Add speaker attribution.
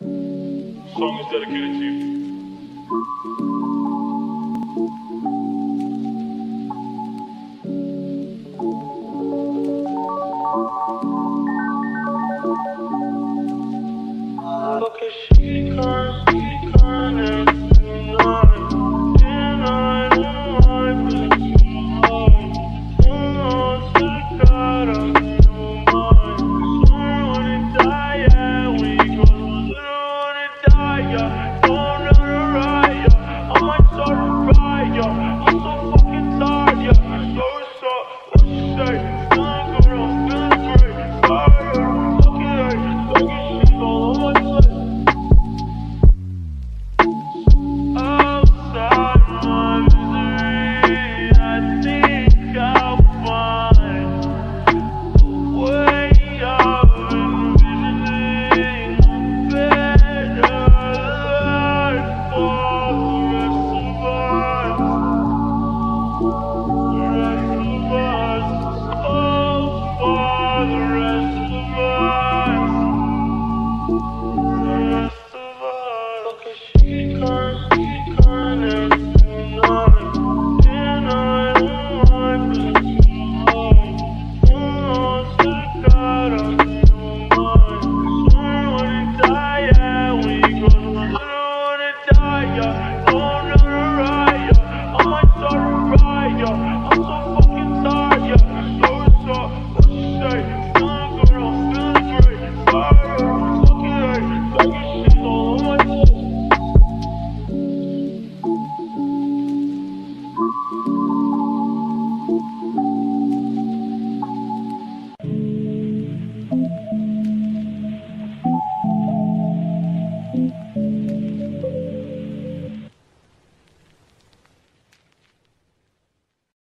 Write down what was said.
Speaker 1: Song is dedicated to you. Look at she car, she car, Hallelujah.